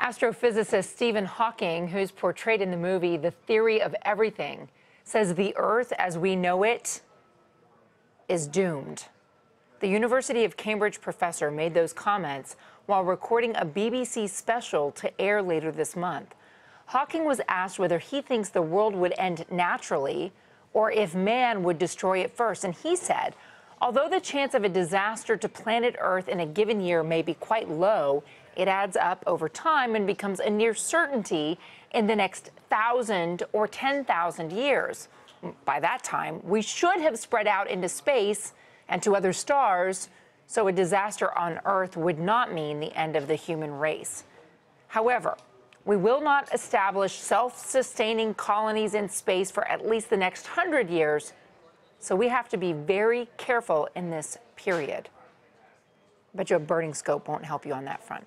Astrophysicist Stephen Hawking, who's portrayed in the movie The Theory of Everything, says the Earth as we know it is doomed. The University of Cambridge professor made those comments while recording a BBC special to air later this month. Hawking was asked whether he thinks the world would end naturally or if man would destroy it first. And he said, although the chance of a disaster to planet Earth in a given year may be quite low, it adds up over time and becomes a near certainty in the next thousand or 10,000 years. By that time, we should have spread out into space and to other stars, so a disaster on Earth would not mean the end of the human race. However, we will not establish self sustaining colonies in space for at least the next hundred years, so we have to be very careful in this period. But your burning scope won't help you on that front.